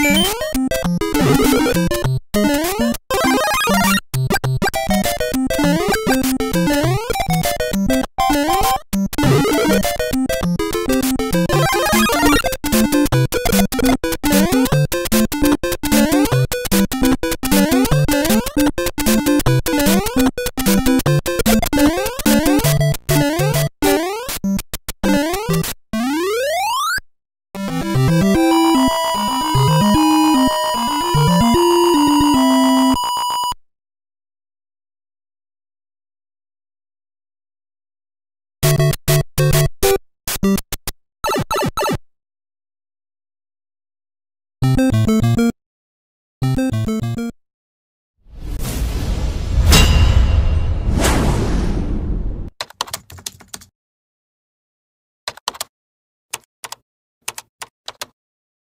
Música Música